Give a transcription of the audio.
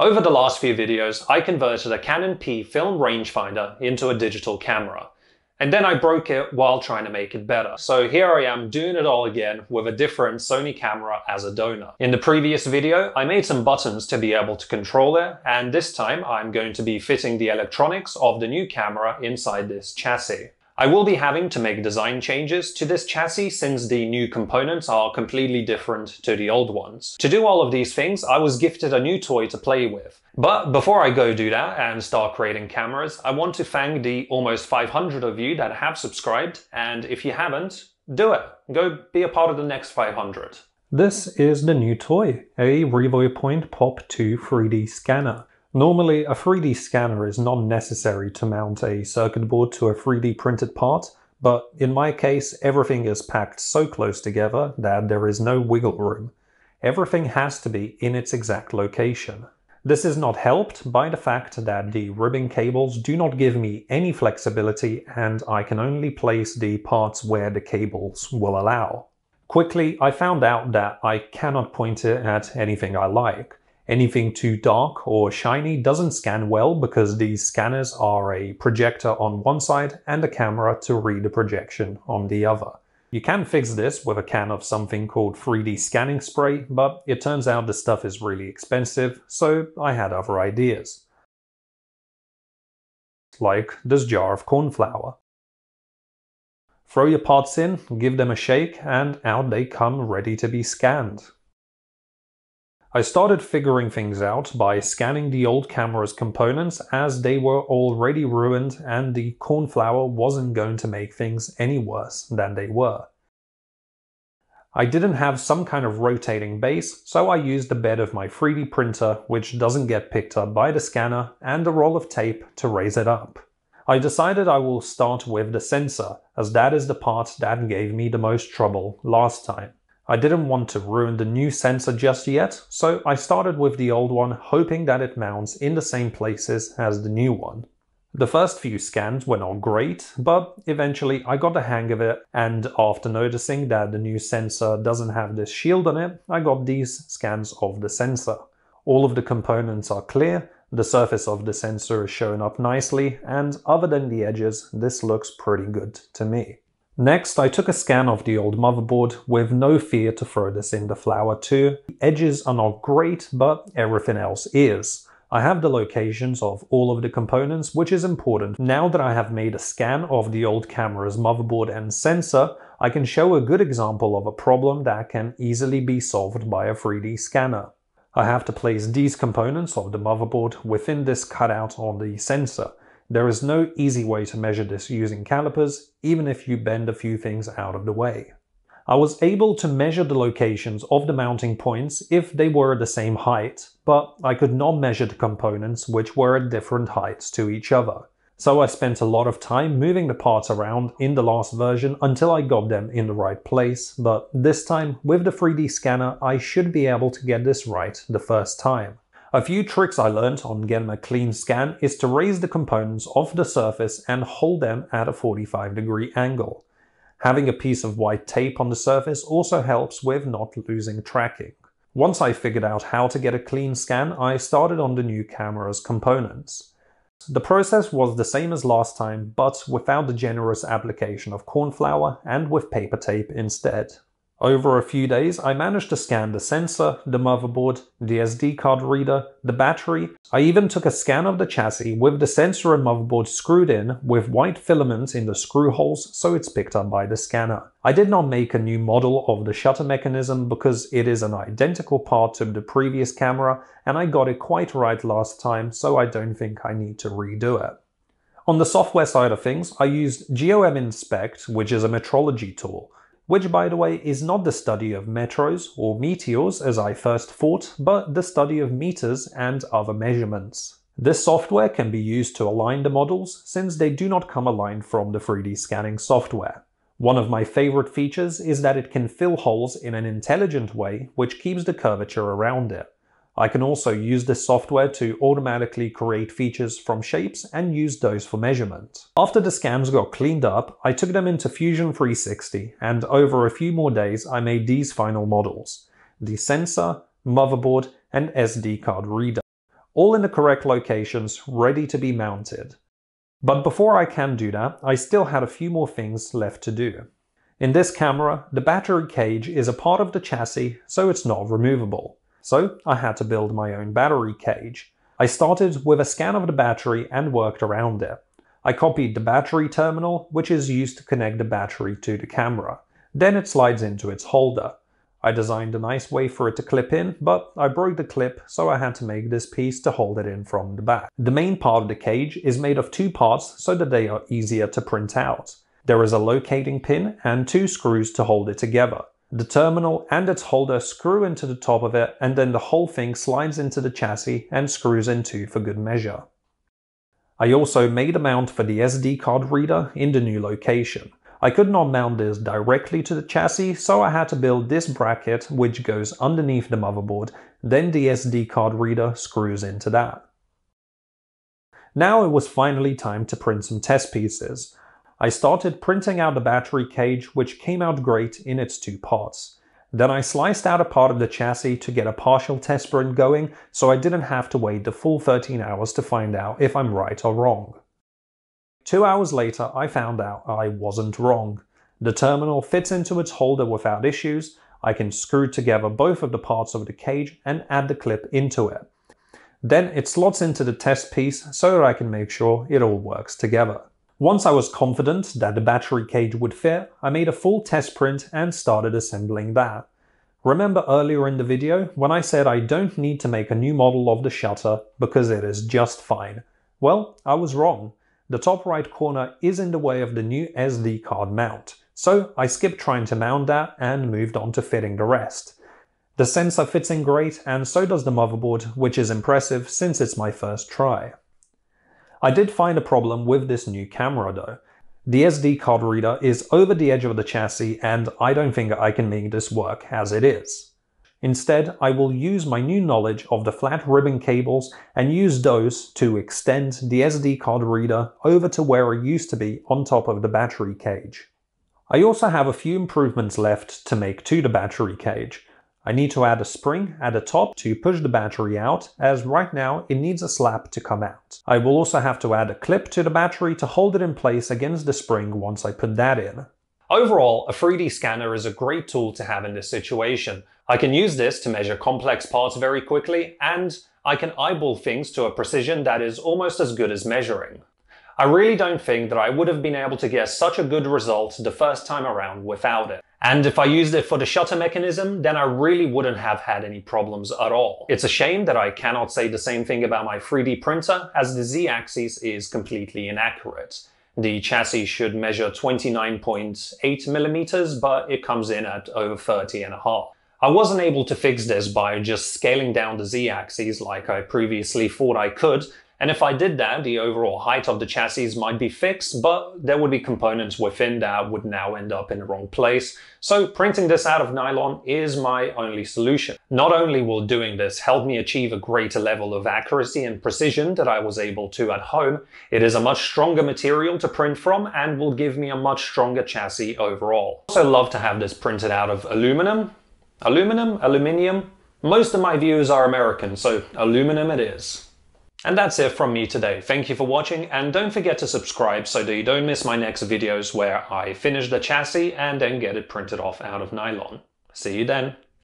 Over the last few videos, I converted a Canon P film rangefinder into a digital camera. And then I broke it while trying to make it better. So here I am doing it all again with a different Sony camera as a donor. In the previous video, I made some buttons to be able to control it, and this time I'm going to be fitting the electronics of the new camera inside this chassis. I will be having to make design changes to this chassis since the new components are completely different to the old ones. To do all of these things, I was gifted a new toy to play with. But before I go do that and start creating cameras, I want to thank the almost 500 of you that have subscribed, and if you haven't, do it. Go be a part of the next 500. This is the new toy, a Revopoint Pop 2 3D scanner. Normally, a 3D scanner is not necessary to mount a circuit board to a 3D printed part, but in my case, everything is packed so close together that there is no wiggle room. Everything has to be in its exact location. This is not helped by the fact that the ribbon cables do not give me any flexibility and I can only place the parts where the cables will allow. Quickly, I found out that I cannot point it at anything I like. Anything too dark or shiny doesn't scan well because these scanners are a projector on one side and a camera to read the projection on the other. You can fix this with a can of something called 3D scanning spray, but it turns out the stuff is really expensive, so I had other ideas. Like this jar of corn flour. Throw your parts in, give them a shake, and out they come ready to be scanned. I started figuring things out by scanning the old camera's components as they were already ruined and the cornflour wasn't going to make things any worse than they were. I didn't have some kind of rotating base, so I used the bed of my 3D printer, which doesn't get picked up by the scanner, and a roll of tape to raise it up. I decided I will start with the sensor, as that is the part that gave me the most trouble last time. I didn't want to ruin the new sensor just yet, so I started with the old one hoping that it mounts in the same places as the new one. The first few scans were not great, but eventually I got the hang of it and after noticing that the new sensor doesn't have this shield on it, I got these scans of the sensor. All of the components are clear, the surface of the sensor is showing up nicely, and other than the edges, this looks pretty good to me. Next, I took a scan of the old motherboard with no fear to throw this in the flour too. The edges are not great, but everything else is. I have the locations of all of the components, which is important. Now that I have made a scan of the old camera's motherboard and sensor, I can show a good example of a problem that can easily be solved by a 3D scanner. I have to place these components of the motherboard within this cutout on the sensor. There is no easy way to measure this using calipers, even if you bend a few things out of the way. I was able to measure the locations of the mounting points if they were the same height, but I could not measure the components which were at different heights to each other. So I spent a lot of time moving the parts around in the last version until I got them in the right place, but this time with the 3D scanner I should be able to get this right the first time. A few tricks I learned on getting a clean scan is to raise the components off the surface and hold them at a 45 degree angle. Having a piece of white tape on the surface also helps with not losing tracking. Once I figured out how to get a clean scan, I started on the new camera's components. The process was the same as last time, but without the generous application of cornflour and with paper tape instead. Over a few days, I managed to scan the sensor, the motherboard, the SD card reader, the battery. I even took a scan of the chassis with the sensor and motherboard screwed in with white filament in the screw holes so it's picked up by the scanner. I did not make a new model of the shutter mechanism because it is an identical part to the previous camera and I got it quite right last time so I don't think I need to redo it. On the software side of things, I used GOM Inspect, which is a metrology tool which by the way is not the study of metros or meteors as I first thought, but the study of meters and other measurements. This software can be used to align the models since they do not come aligned from the 3D scanning software. One of my favorite features is that it can fill holes in an intelligent way which keeps the curvature around it. I can also use this software to automatically create features from shapes and use those for measurement. After the scans got cleaned up, I took them into Fusion 360 and over a few more days I made these final models. The sensor, motherboard and SD card reader. all in the correct locations, ready to be mounted. But before I can do that, I still had a few more things left to do. In this camera, the battery cage is a part of the chassis, so it's not removable. So I had to build my own battery cage. I started with a scan of the battery and worked around it. I copied the battery terminal, which is used to connect the battery to the camera. Then it slides into its holder. I designed a nice way for it to clip in, but I broke the clip, so I had to make this piece to hold it in from the back. The main part of the cage is made of two parts so that they are easier to print out. There is a locating pin and two screws to hold it together. The terminal and its holder screw into the top of it and then the whole thing slides into the chassis and screws into for good measure. I also made a mount for the SD card reader in the new location. I could not mount this directly to the chassis, so I had to build this bracket which goes underneath the motherboard, then the SD card reader screws into that. Now it was finally time to print some test pieces. I started printing out the battery cage which came out great in its two parts. Then I sliced out a part of the chassis to get a partial test print going so I didn't have to wait the full 13 hours to find out if I'm right or wrong. Two hours later, I found out I wasn't wrong. The terminal fits into its holder without issues. I can screw together both of the parts of the cage and add the clip into it. Then it slots into the test piece so that I can make sure it all works together. Once I was confident that the battery cage would fit, I made a full test print and started assembling that. Remember earlier in the video when I said I don't need to make a new model of the shutter because it is just fine? Well, I was wrong. The top right corner is in the way of the new SD card mount, so I skipped trying to mount that and moved on to fitting the rest. The sensor fits in great and so does the motherboard, which is impressive since it's my first try. I did find a problem with this new camera though. The SD card reader is over the edge of the chassis and I don't think I can make this work as it is. Instead, I will use my new knowledge of the flat ribbon cables and use those to extend the SD card reader over to where it used to be on top of the battery cage. I also have a few improvements left to make to the battery cage. I need to add a spring at the top to push the battery out, as right now it needs a slap to come out. I will also have to add a clip to the battery to hold it in place against the spring once I put that in. Overall, a 3D scanner is a great tool to have in this situation. I can use this to measure complex parts very quickly, and I can eyeball things to a precision that is almost as good as measuring. I really don't think that I would have been able to get such a good result the first time around without it. And if I used it for the shutter mechanism, then I really wouldn't have had any problems at all. It's a shame that I cannot say the same thing about my 3D printer, as the z-axis is completely inaccurate. The chassis should measure 29.8 millimeters, but it comes in at over 30 and a half. I wasn't able to fix this by just scaling down the z-axis like I previously thought I could, and if I did that, the overall height of the chassis might be fixed, but there would be components within that would now end up in the wrong place. So printing this out of nylon is my only solution. Not only will doing this help me achieve a greater level of accuracy and precision that I was able to at home, it is a much stronger material to print from and will give me a much stronger chassis overall. I also love to have this printed out of aluminum. Aluminum? Aluminium? Most of my viewers are American, so aluminum it is. And that's it from me today. Thank you for watching and don't forget to subscribe so that you don't miss my next videos where I finish the chassis and then get it printed off out of nylon. See you then.